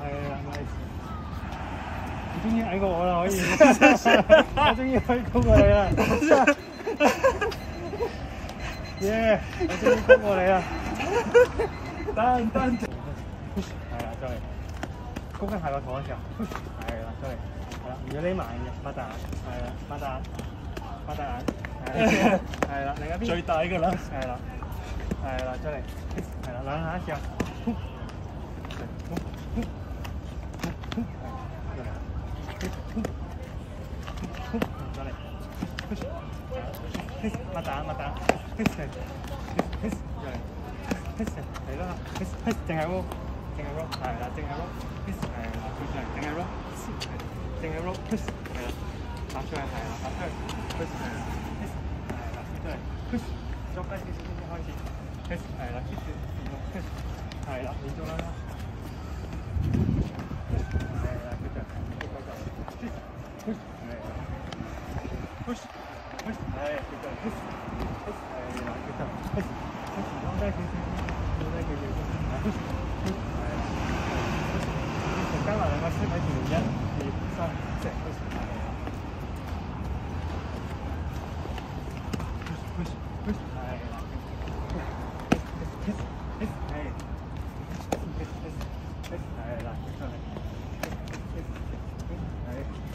係啦，nice。你終於矮過我啦，可以。我終於可以高過你啦。耶！我終於高過你啦。單單。係啦，再嚟。高跟下個肚嘅時候。係啦，再嚟。係啦，唔要匿埋嘅，擘大眼。係啦，擘大眼。擘大眼。係啦，另一邊。最大㗎啦。係啦。係啦，再嚟。係啦，兩下時候。擘大眼，擘大眼。嚟啦，淨係 roll，淨係 roll，係啦，淨係 roll，係啦，佢上嚟，淨係 roll，淨係 roll，係啦，發出嚟，係啦，發出嚟，係啦，係啦，出嚟，捉低少少先開始，係啦，keep 住，係啦，連續啦。push push 係叫做 push push 係啦叫做 push push 放低佢先，放低佢先，push push 係啦，push 加埋兩個 step 喺前面，一、二、三、四，push 係啦，push push push 係啦，push push push 係，push push push 係啦，叫做 push push 係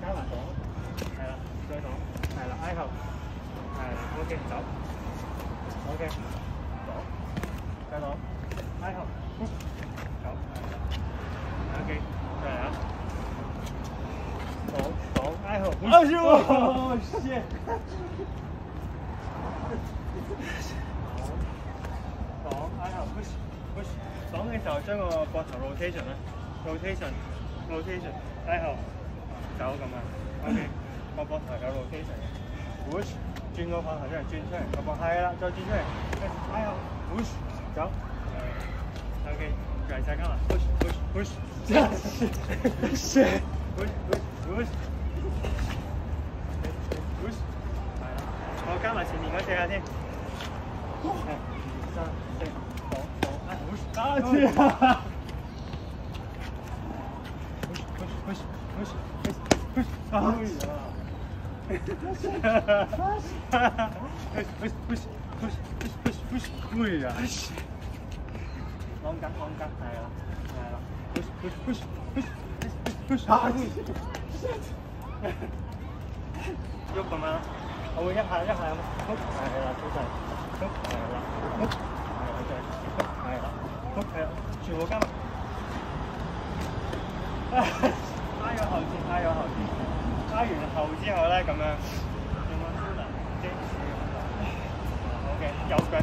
加埋講，係啦，再講。係啦，挨後，係啦，OK，走，OK，左，再攞，挨後，走，OK，再嚟啊，左左挨後，哎呦挨後，push push，擋嘅時候將個膊頭 rotation 咧，rotation，rotation，挨後，走咁啊，OK。個膊頭有 rotation 嘅，push 轉個膊頭出嚟，轉出嚟個膊，係啦，再轉出嚟，哎呀，push 走，OK，再再加埋，push push push，shit，push push push push，係啦，我加埋前面嗰隻下先，係，三四五六，哎，push，啊，知啊，push push push push push，哎呀。push push push push push push push 啊！攞緊攞緊，係啦係啦，push push push push push push 啊！喐咁樣，我會一下一下咁，係啦，早晨，係啦，係啦，係啦，全部加埋，拉咗後線，拉咗後線。拉完後之後咧，咁樣用個超能機，OK，右腳呢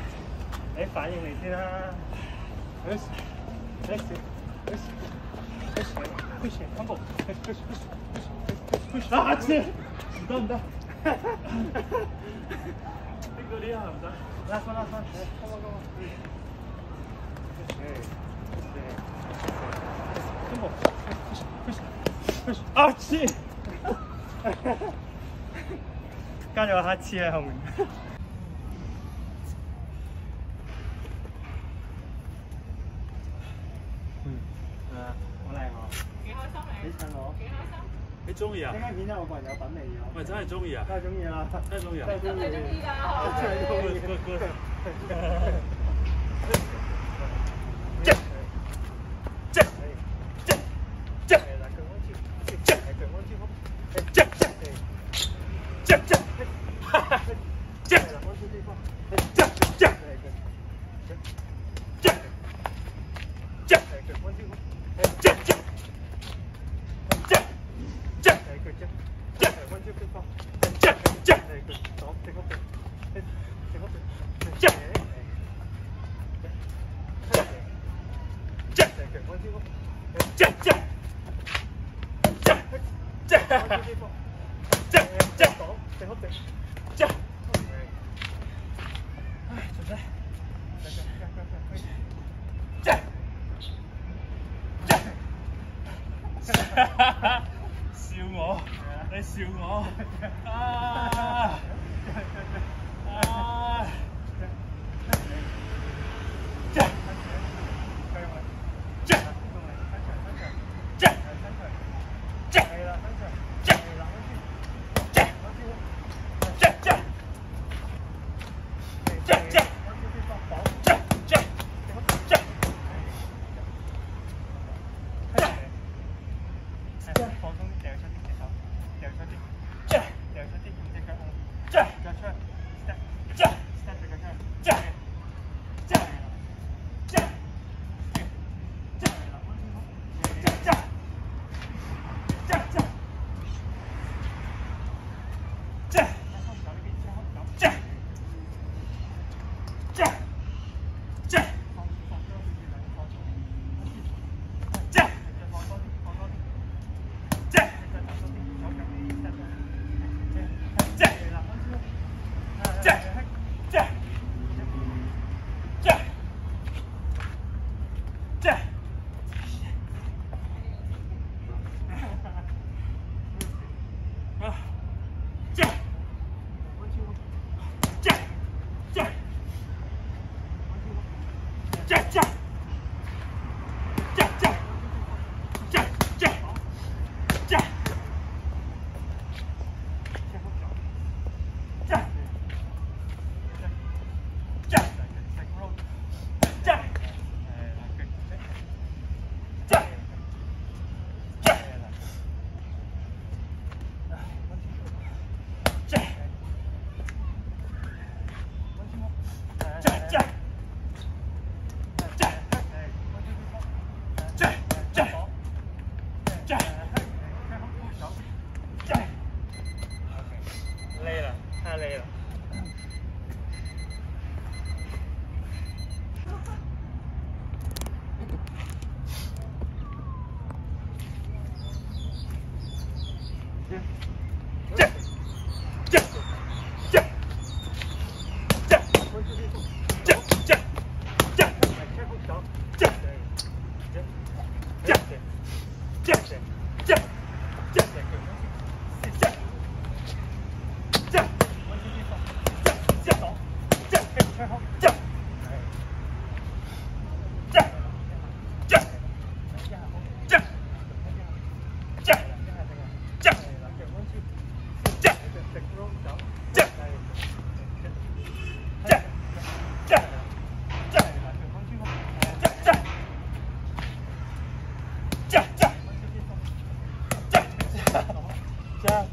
你反應嚟先啦。push push push push push come on push push push push push 啊！切，唔得唔得，呢個呢下唔得，拉翻拉翻，嚟，come on come on，come on push push push 啊！切。加咗個乞嗤喺後面。嗯，係啊，好靚喎。幾開心你？你襯我。幾開心？你中意啊？呢間顯得我個人有品味嘅？喂，真係中意啊！真係中意啊！真係中意啊！真係中意啊！真係中意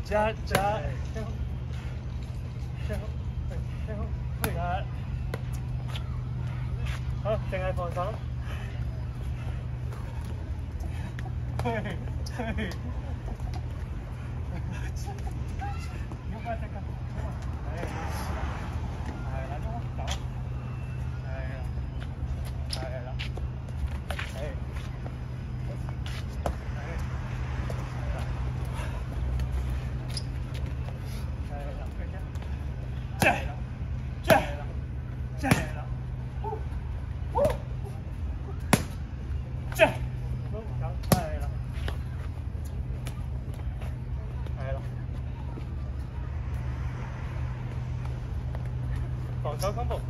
加加加油好现在放松嘿嘿嘿嘿你手公布。手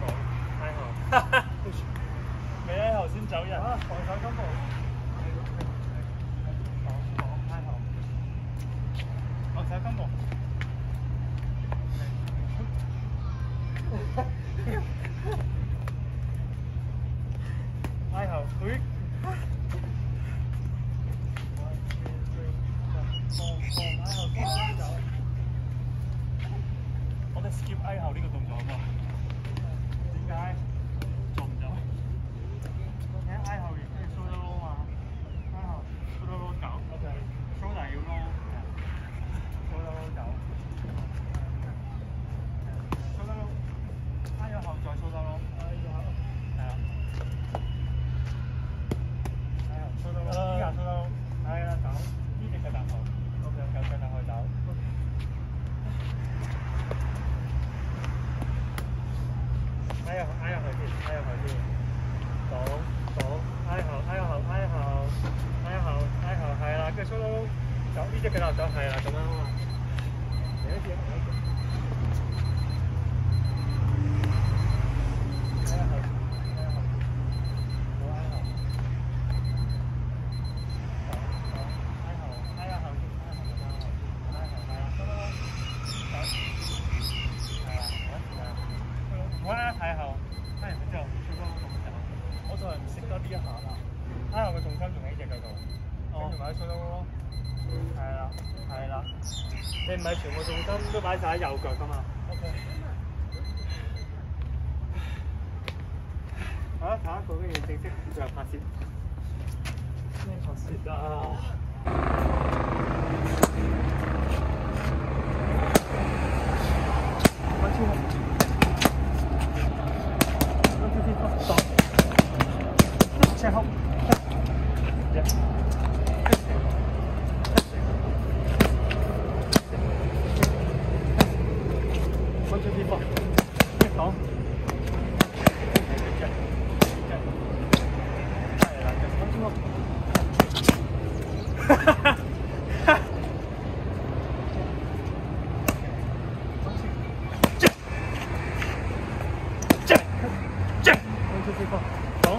手，太好。你喺頭先走人。啊，防守公布。唔係全部重心都擺曬喺右腳噶嘛。Okay. 啊，下一個跟住正式着拍攝。咩拍攝啊？对方。走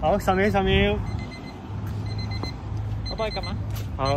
好，十秒十秒，我帮你揿下。好。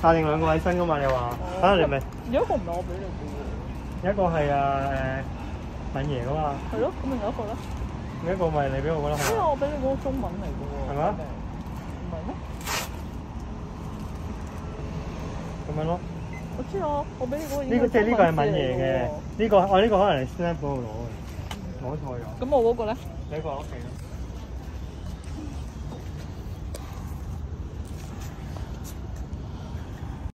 啊！下定兩個喺身噶嘛？你話哦啊？你咪有一個唔係我俾你嘅一個係啊誒敏爺噶嘛，喎，係咯，咁另一個咧？另一個咪你俾我噶啦，因為我俾你嗰個中文嚟嘅喎，係咪啊唔係咩？咁樣咯。我知啊，我俾你嗰個呢個即係呢個係敏爺嘅，呢個我呢個可能係 snap 嗰度攞嘅，攞錯咗。咁我嗰個咧？你個喺屋企咯。